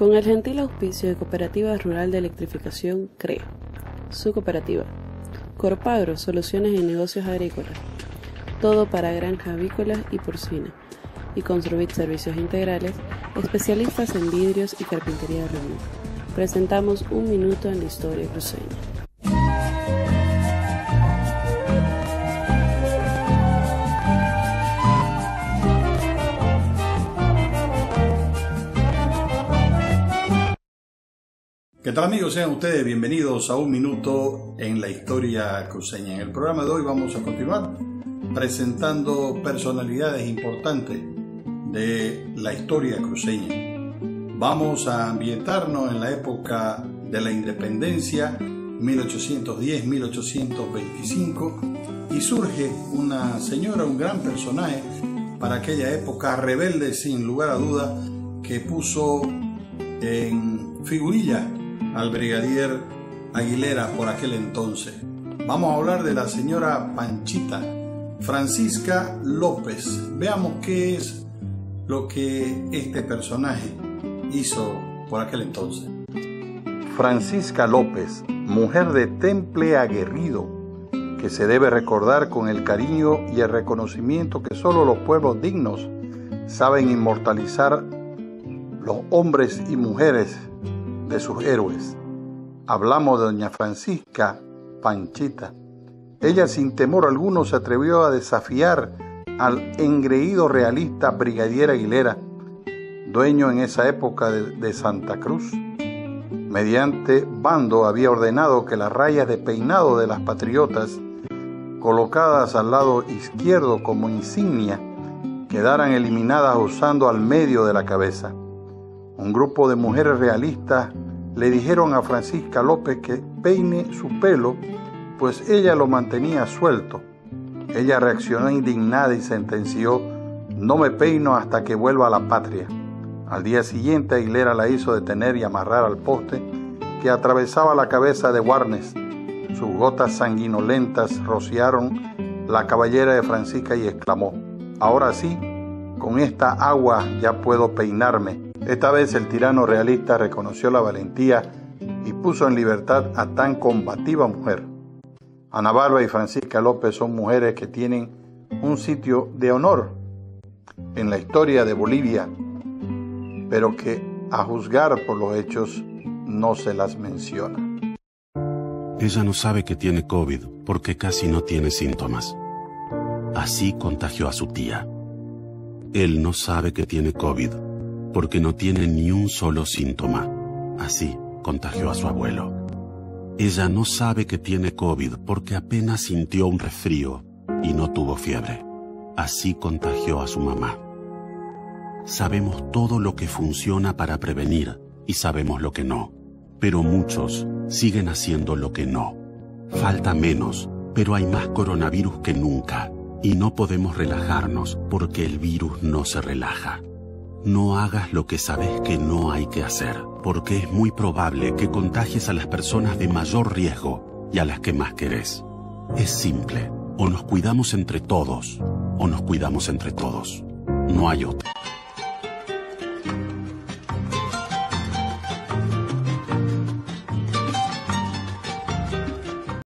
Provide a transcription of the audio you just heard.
Con el gentil auspicio de Cooperativa Rural de Electrificación CREA, su cooperativa. Corpagro, soluciones en negocios agrícolas. Todo para granja avícola y porcina. Y Construir Servicios Integrales, especialistas en vidrios y carpintería de. Presentamos un minuto en la historia cruceña. ¿Qué tal amigos? Sean ustedes bienvenidos a un minuto en la historia cruceña. En el programa de hoy vamos a continuar presentando personalidades importantes de la historia cruceña. Vamos a ambientarnos en la época de la independencia, 1810-1825, y surge una señora, un gran personaje para aquella época, rebelde sin lugar a duda, que puso en figurilla al brigadier Aguilera por aquel entonces. Vamos a hablar de la señora Panchita, Francisca López. Veamos qué es lo que este personaje hizo por aquel entonces. Francisca López, mujer de temple aguerrido, que se debe recordar con el cariño y el reconocimiento que solo los pueblos dignos saben inmortalizar los hombres y mujeres de sus héroes. Hablamos de doña Francisca Panchita. Ella sin temor alguno se atrevió a desafiar al engreído realista Brigadier Aguilera, dueño en esa época de, de Santa Cruz. Mediante bando había ordenado que las rayas de peinado de las patriotas, colocadas al lado izquierdo como insignia, quedaran eliminadas usando al medio de la cabeza. Un grupo de mujeres realistas le dijeron a Francisca López que peine su pelo, pues ella lo mantenía suelto. Ella reaccionó indignada y sentenció, no me peino hasta que vuelva a la patria. Al día siguiente Aguilera la hizo detener y amarrar al poste que atravesaba la cabeza de Warnes. Sus gotas sanguinolentas rociaron la caballera de Francisca y exclamó, ahora sí, con esta agua ya puedo peinarme esta vez el tirano realista reconoció la valentía y puso en libertad a tan combativa mujer. Ana Barba y Francisca López son mujeres que tienen un sitio de honor en la historia de Bolivia, pero que a juzgar por los hechos no se las menciona. Ella no sabe que tiene COVID porque casi no tiene síntomas. Así contagió a su tía. Él no sabe que tiene COVID porque no tiene ni un solo síntoma. Así contagió a su abuelo. Ella no sabe que tiene COVID porque apenas sintió un resfrío y no tuvo fiebre. Así contagió a su mamá. Sabemos todo lo que funciona para prevenir y sabemos lo que no, pero muchos siguen haciendo lo que no. Falta menos, pero hay más coronavirus que nunca y no podemos relajarnos porque el virus no se relaja. No hagas lo que sabes que no hay que hacer, porque es muy probable que contagies a las personas de mayor riesgo y a las que más querés. Es simple, o nos cuidamos entre todos, o nos cuidamos entre todos. No hay otra.